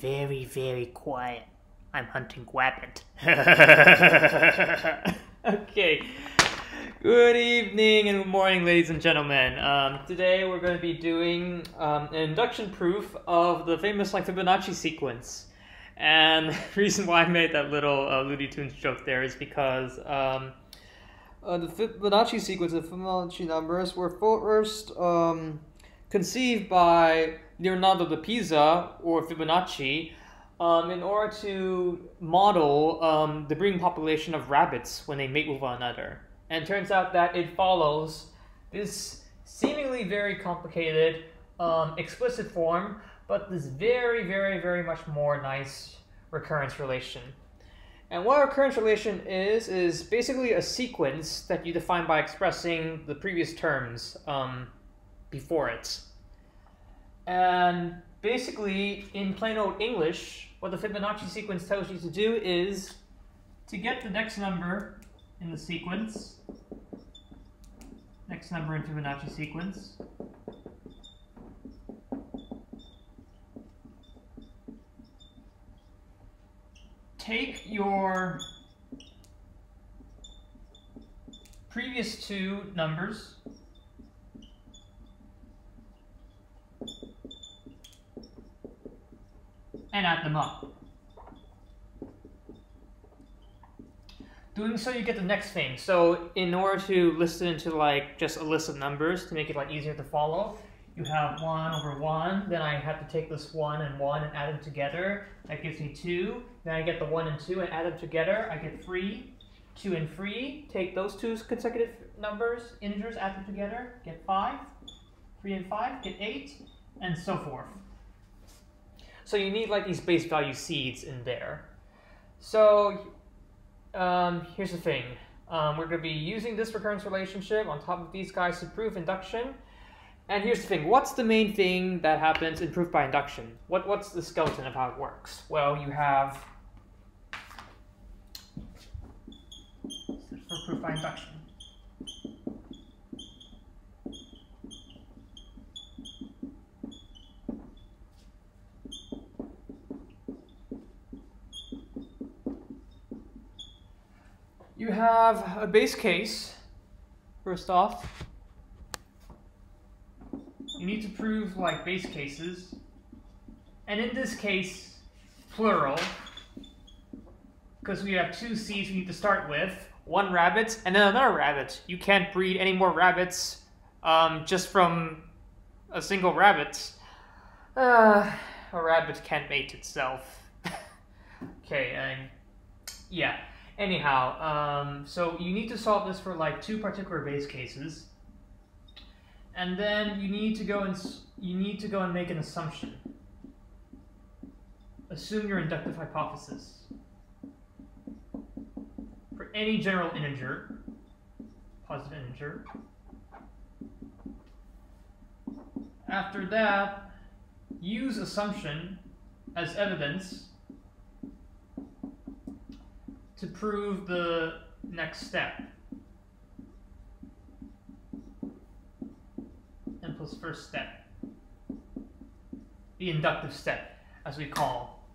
very, very quiet. I'm hunting wabbit. okay. Good evening and good morning, ladies and gentlemen. Um, today we're going to be doing um, an induction proof of the famous like Fibonacci sequence. And the reason why I made that little uh, Looney Tunes joke there is because um, uh, the Fibonacci sequence the Fibonacci numbers were first um, conceived by Leonardo da Pisa or Fibonacci um, in order to model um, the breeding population of rabbits when they mate with one another. And turns out that it follows this seemingly very complicated um, explicit form, but this very, very, very much more nice recurrence relation. And what a recurrence relation is, is basically a sequence that you define by expressing the previous terms um, before it. And basically, in plain old English, what the Fibonacci sequence tells you to do is to get the next number in the sequence, next number in Fibonacci sequence, take your previous two numbers and add them up. Doing so, you get the next thing. So in order to list it into like just a list of numbers to make it like easier to follow, you have 1 over 1, then I have to take this 1 and 1 and add them together. That gives me 2. Then I get the 1 and 2 and add them together. I get 3. 2 and 3. Take those two consecutive numbers, integers, add them together. Get 5. 3 and 5. Get 8. And so forth. So you need like these base value seeds in there. So um, here's the thing. Um, we're going to be using this recurrence relationship on top of these guys to prove induction. And here's the thing. What's the main thing that happens in proof by induction? What, what's the skeleton of how it works? Well, you have for proof by induction. You have a base case, first off. You need to prove like base cases. And in this case, plural. Because we have two seeds we need to start with. One rabbit and then another rabbit. You can't breed any more rabbits um, just from a single rabbit. Uh, a rabbit can't mate itself. okay, and yeah. Anyhow, um, so you need to solve this for like two particular base cases, and then you need to go and you need to go and make an assumption. Assume your inductive hypothesis for any general integer, positive integer. After that, use assumption as evidence to prove the next step. N plus first step. The inductive step, as we call.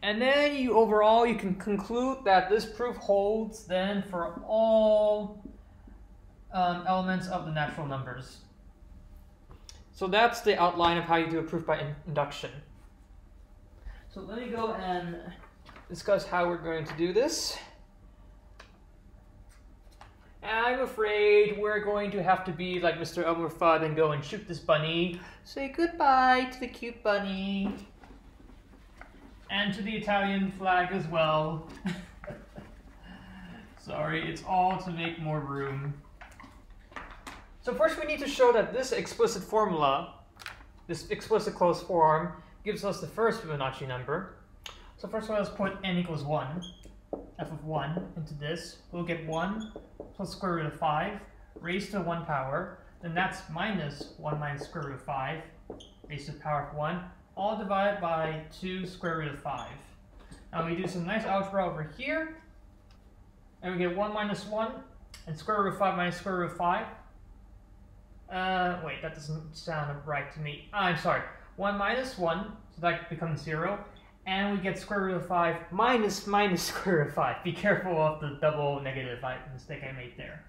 And then you overall you can conclude that this proof holds then for all um, elements of the natural numbers. So that's the outline of how you do a proof by in induction. So let me go and discuss how we're going to do this. I'm afraid we're going to have to be like Mr. Elmer Fudd and go and shoot this bunny. Say goodbye to the cute bunny. And to the Italian flag as well. Sorry, it's all to make more room. So first we need to show that this explicit formula, this explicit closed form, gives us the first Fibonacci number. So first of all, let's put n equals 1, f of 1 into this. We'll get 1 plus square root of 5 raised to 1 power. Then that's minus 1 minus square root of 5 raised to the power of 1, all divided by 2 square root of 5. Now we do some nice algebra over here, and we get 1 minus 1, and square root of 5 minus square root of 5. Uh, wait, that doesn't sound right to me. I'm sorry. 1 minus 1, so that becomes 0. And we get square root of 5 minus minus square root of 5. Be careful of the double 5 mistake I made there.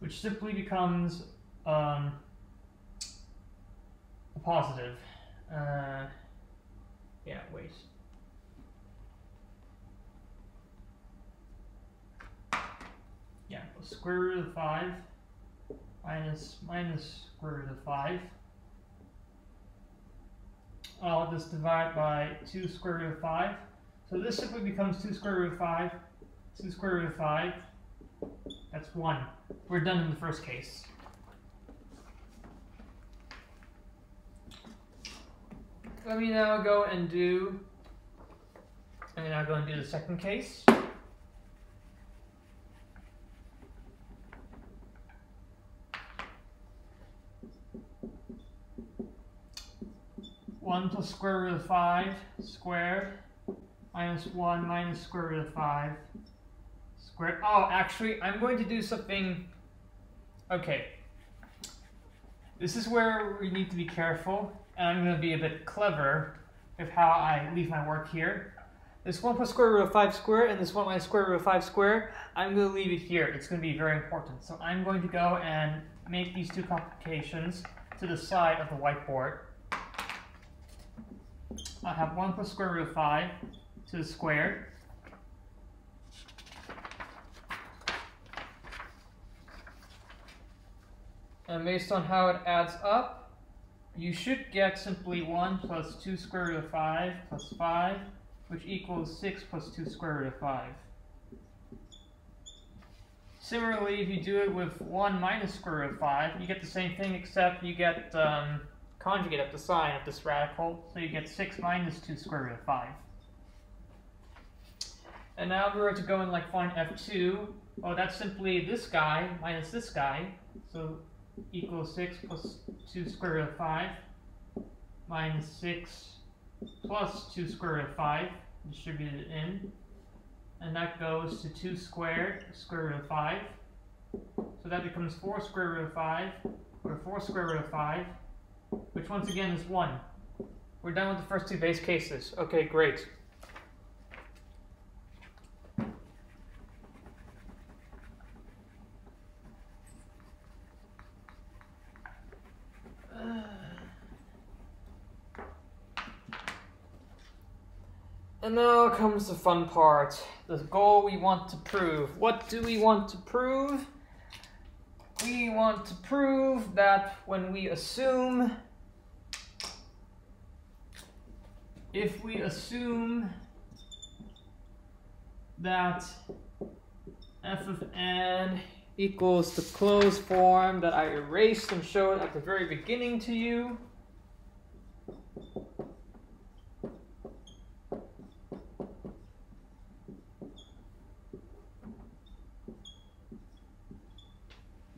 Which simply becomes um, a positive. Uh, yeah, wait. Yeah, square root of 5 minus minus square root of 5 Uh, I'll just divide by 2 square root of 5. So this simply becomes 2 square root of 5, 2 square root of 5. That's 1. We're done in the first case. Let me now go and do, let me now go and do the second case. 1 plus square root of 5 squared minus 1 minus square root of 5 squared. Oh, actually, I'm going to do something... Okay. This is where we need to be careful, and I'm going to be a bit clever with how I leave my work here. This 1 plus square root of 5 squared and this 1 minus square root of 5 squared, I'm going to leave it here. It's going to be very important. So I'm going to go and make these two complications to the side of the whiteboard. I have 1 plus square root of 5 to the square. And based on how it adds up, you should get simply 1 plus 2 square root of 5 plus 5, which equals 6 plus 2 square root of 5. Similarly, if you do it with 1 minus square root of 5, you get the same thing except you get um, conjugate of the sign of this radical, so you get 6 minus 2 square root of 5. And now we're to go and like find f2. Oh, that's simply this guy minus this guy, so equals 6 plus 2 square root of 5 minus 6 plus 2 square root of 5 distributed in. And that goes to 2 squared square root of 5. So that becomes 4 square root of 5, or 4 square root of 5 which once again is 1. We're done with the first two base cases. Okay, great. And now comes the fun part, the goal we want to prove. What do we want to prove? We want to prove that when we assume, if we assume that f of n equals the closed form that I erased and showed at the very beginning to you,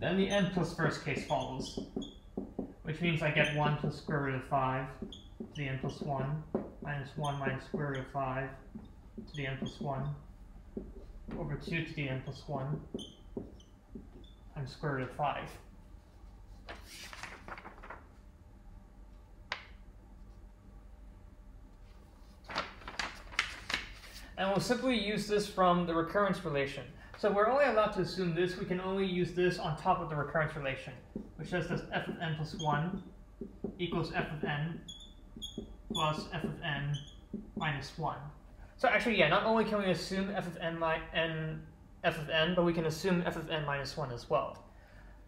Then the n plus first case follows, which means I get 1 plus square root of 5 to the n plus 1, minus 1 minus square root of 5 to the n plus 1, over 2 to the n plus 1 times square root of 5. And we'll simply use this from the recurrence relation. So we're only allowed to assume this. We can only use this on top of the recurrence relation, which says that f of n plus 1 equals f of n plus f of n minus 1. So actually, yeah, not only can we assume f of n, n f of n, but we can assume f of n minus 1 as well.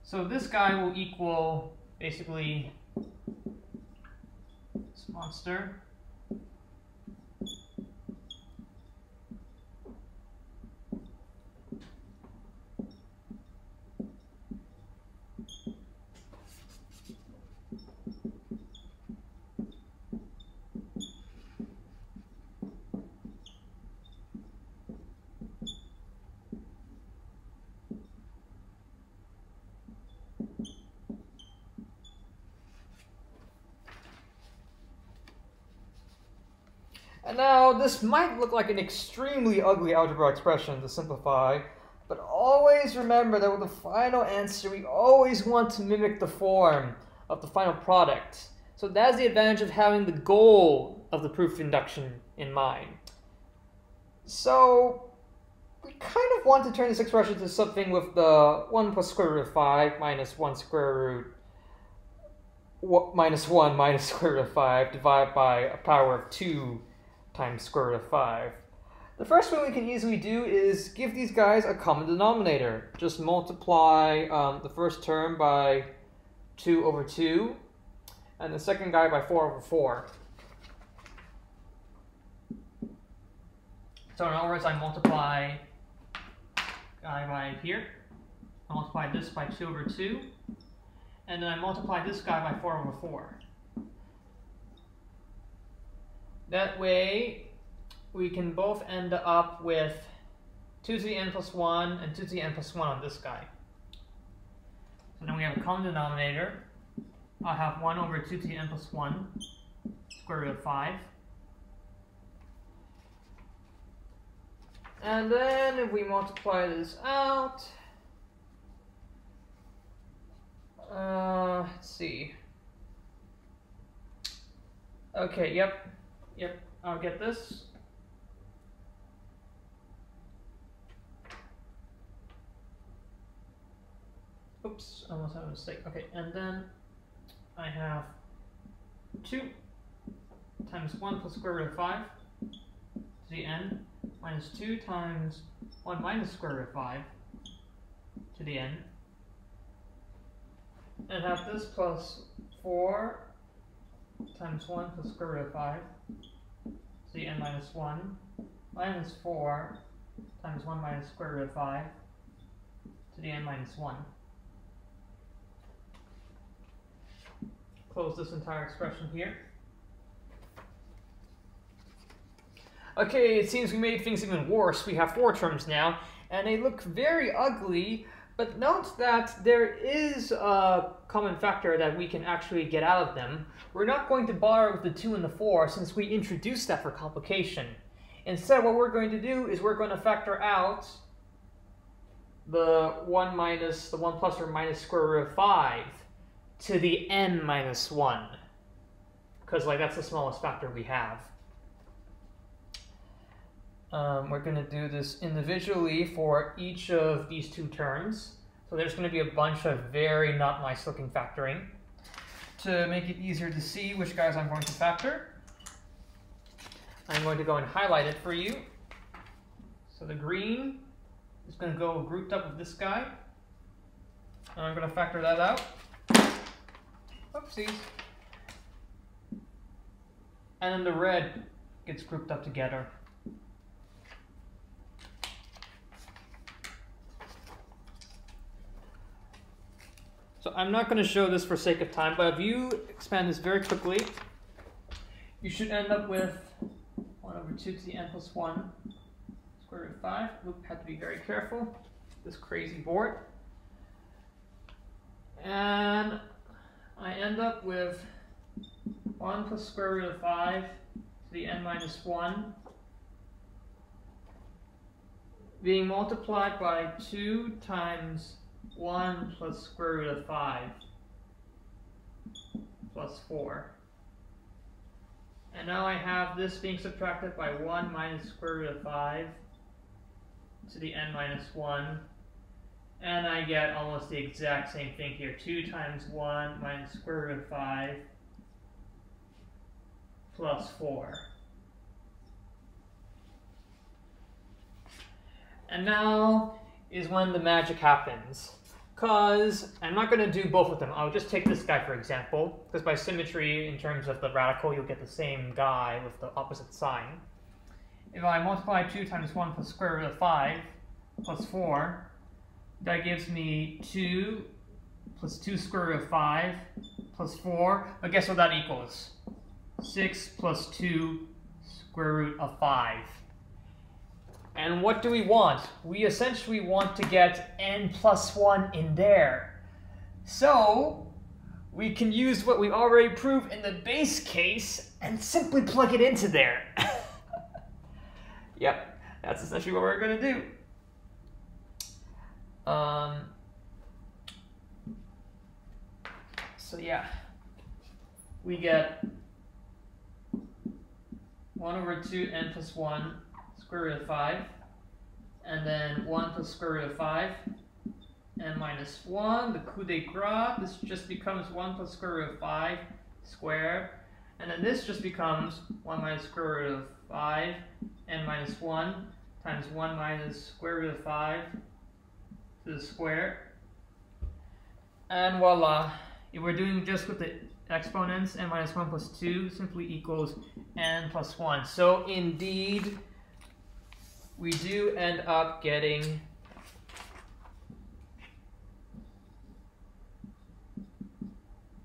So this guy will equal, basically, this monster And now, this might look like an extremely ugly algebra expression to simplify, but always remember that with the final answer, we always want to mimic the form of the final product. So that's the advantage of having the goal of the proof induction in mind. So we kind of want to turn this expression to something with the 1 plus square root of 5 minus 1 square root minus 1 minus square root of 5 divided by a power of 2 times square root of 5. The first thing we can easily do is give these guys a common denominator. Just multiply um, the first term by 2 over 2, and the second guy by 4 over 4. So in other words, I multiply guy by here, I multiply this by 2 over 2, and then I multiply this guy by 4 over 4. That way, we can both end up with 2 to the n plus 1 and 2 to the n plus 1 on this guy. So then we have a common denominator. I'll have 1 over 2 to the n plus 1 square root of 5. And then if we multiply this out, uh, let's see. Okay, yep, yep, I'll get this. Oops, I almost had a mistake. Okay, and then I have 2 times 1 plus square root of 5 to the n minus 2 times 1 minus square root of 5 to the n. And have this plus 4 times 1 plus square root of 5 to the n minus 1 minus 4 times 1 minus square root of 5 to the n minus 1. close this entire expression here. Okay, it seems we made things even worse. We have four terms now, and they look very ugly, but note that there is a common factor that we can actually get out of them. We're not going to with the 2 and the 4 since we introduced that for complication. Instead, what we're going to do is we're going to factor out the 1 minus, the 1 plus or minus square root of 5 to the n minus 1. Because like that's the smallest factor we have. Um, we're going to do this individually for each of these two terms. So there's going to be a bunch of very not nice looking factoring. To make it easier to see which guys I'm going to factor, I'm going to go and highlight it for you. So the green is going to go grouped up with this guy. And I'm going to factor that out. Oopsies. And then the red gets grouped up together. I'm not going to show this for sake of time, but if you expand this very quickly, you should end up with 1 over 2 to the n plus 1 square root of 5. Oop, had to be very careful. This crazy board. And I end up with 1 plus square root of 5 to the n minus 1 being multiplied by 2 times 1 plus square root of 5 plus 4. And now I have this being subtracted by 1 minus square root of 5 to the n minus 1 and I get almost the exact same thing here. 2 times 1 minus square root of 5 plus 4. And now is when the magic happens. Because I'm not going to do both of them. I'll just take this guy for example. Because by symmetry, in terms of the radical, you'll get the same guy with the opposite sign. If I multiply 2 times 1 plus square root of 5 plus 4, that gives me 2 plus 2 square root of 5 plus 4. But guess what that equals? 6 plus 2 square root of 5. And what do we want? We essentially want to get n plus 1 in there. So, we can use what we already proved in the base case and simply plug it into there. yep, that's essentially what we're going to do. Um, so yeah, we get 1 over 2n plus 1 square root of 5, and then 1 plus square root of 5, and minus 1, the coup de grace, this just becomes 1 plus square root of 5 squared, and then this just becomes 1 minus square root of 5, and minus 1, times 1 minus square root of 5 to the square. And voila, if we're doing just with the exponents, n minus 1 plus 2 simply equals n plus 1. So indeed, we do end up getting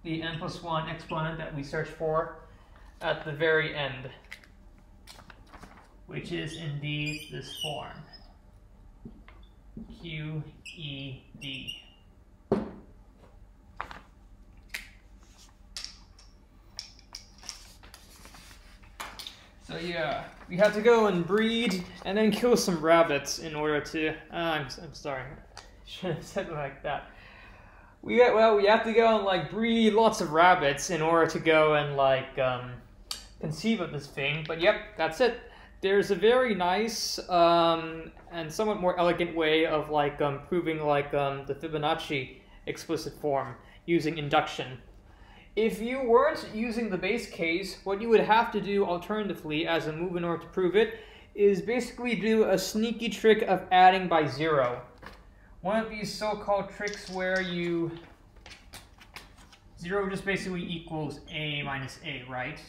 the n plus 1 exponent that we searched for at the very end, which is indeed this form, Q, So yeah, we had to go and breed and then kill some rabbits in order to. Uh, I'm, I'm sorry, should have said it like that. We well, we have to go and like breed lots of rabbits in order to go and like um, conceive of this thing. But yep, that's it. There's a very nice um, and somewhat more elegant way of like um, proving like um, the Fibonacci explicit form using induction. If you weren't using the base case, what you would have to do alternatively as a move in order to prove it is basically do a sneaky trick of adding by zero. One of these so-called tricks where you zero just basically equals a minus a, right?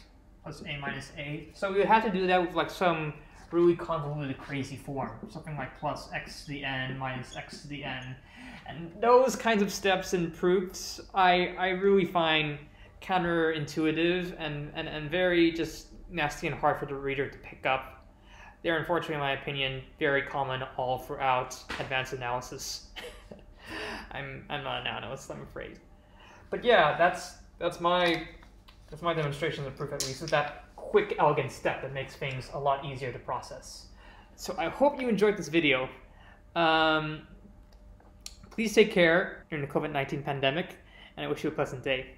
Plus a minus a. So you would have to do that with like some really convoluted crazy form. Something like plus x to the n minus x to the n. And those kinds of steps and proofs I, I really find counterintuitive and, and, and very just nasty and hard for the reader to pick up. They're unfortunately, in my opinion, very common all throughout advanced analysis. I'm, I'm not an analyst, I'm afraid. But yeah, that's that's my that's my demonstration of proof at least, is that quick, elegant step that makes things a lot easier to process. So I hope you enjoyed this video. Um, please take care during the COVID-19 pandemic, and I wish you a pleasant day.